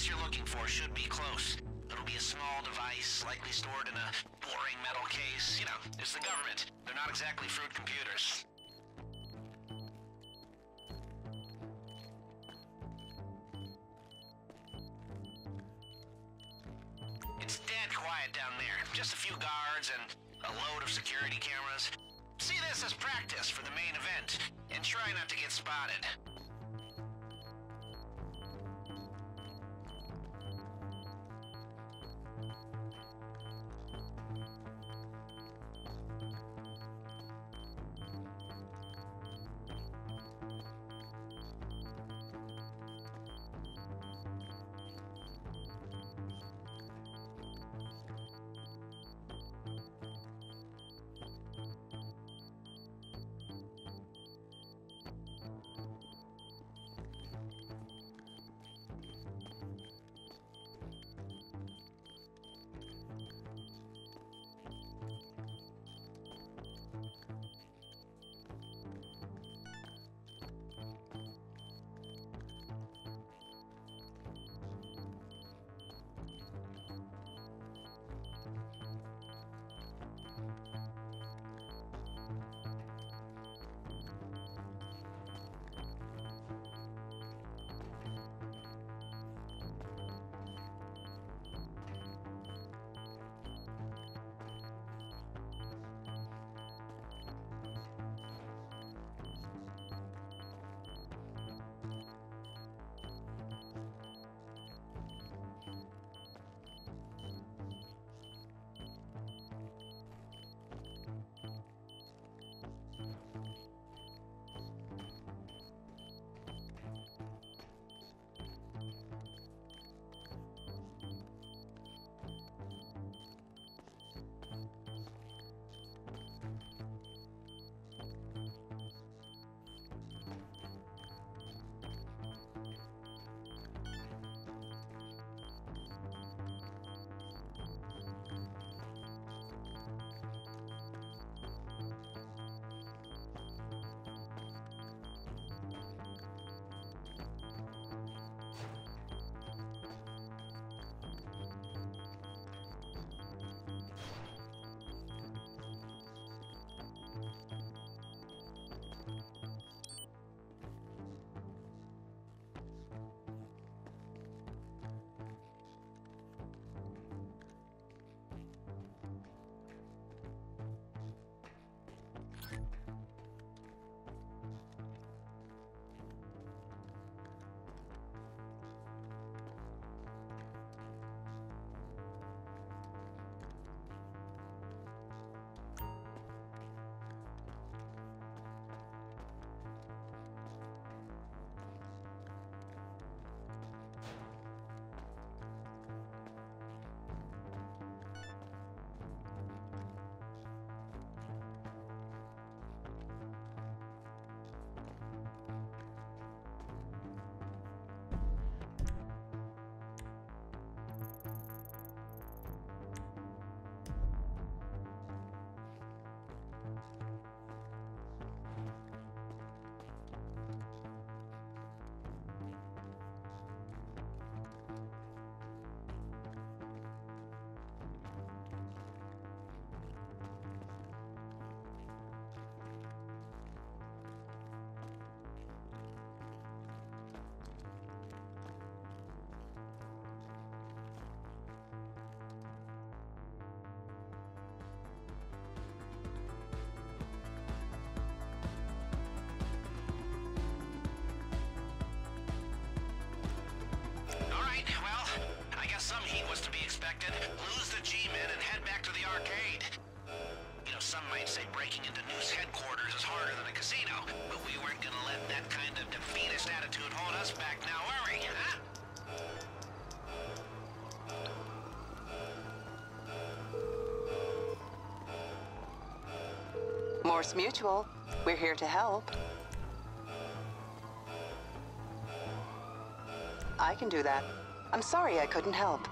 device you're looking for should be close. It'll be a small device, likely stored in a boring metal case. You know, it's the government. They're not exactly fruit computers. It's dead quiet down there. Just a few guards and a load of security cameras. See this as practice for the main event, and try not to get spotted. To. Lose the G-Men and head back to the arcade. You know, some might say breaking into Noose headquarters is harder than a casino, but we weren't gonna let that kind of defeatist attitude hold us back now, are we, huh? Morse Mutual. We're here to help. I can do that. I'm sorry I couldn't help.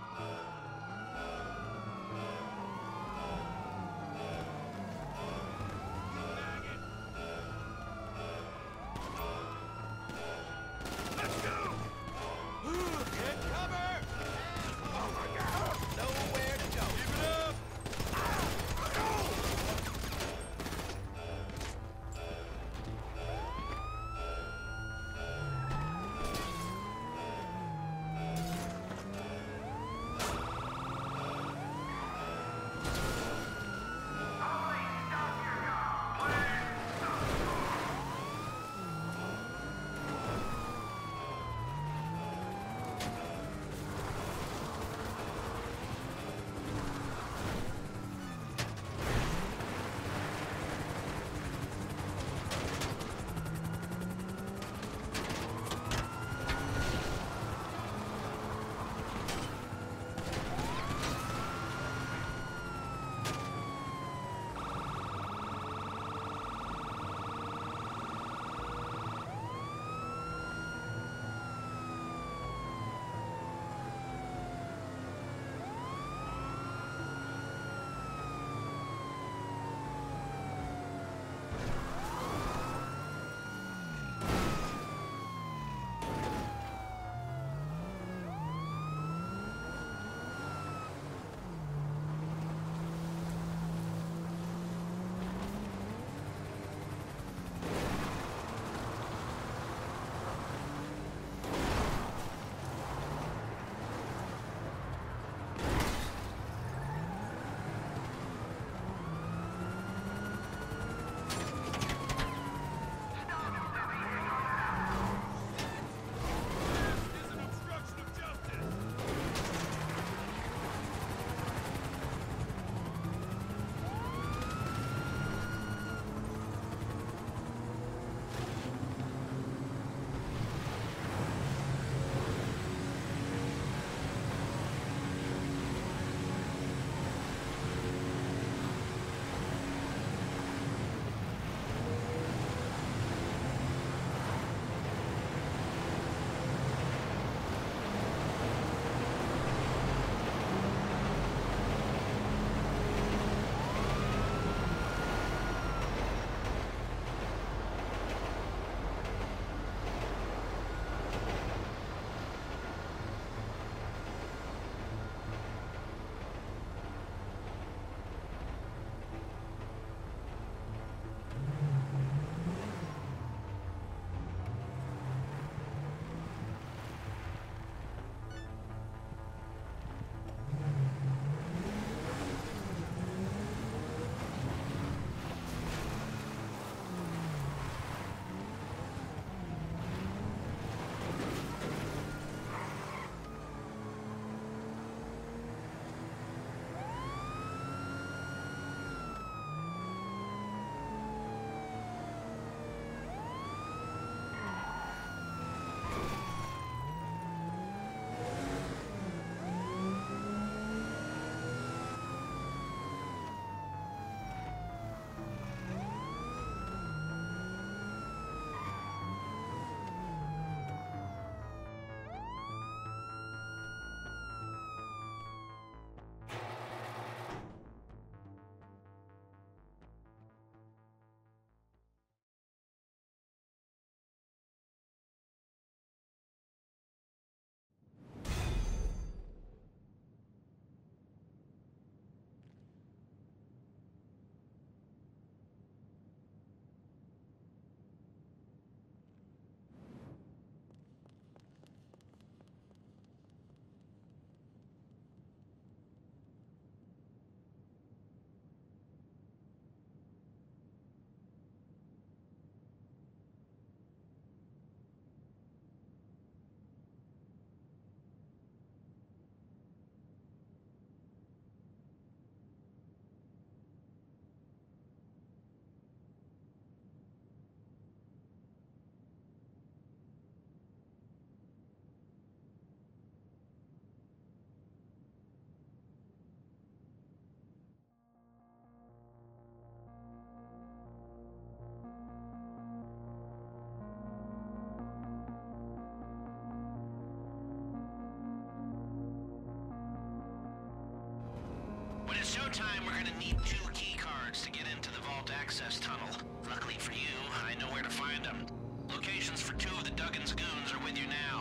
Access tunnel. Luckily for you, I know where to find them. Locations for two of the Duggan's goons are with you now.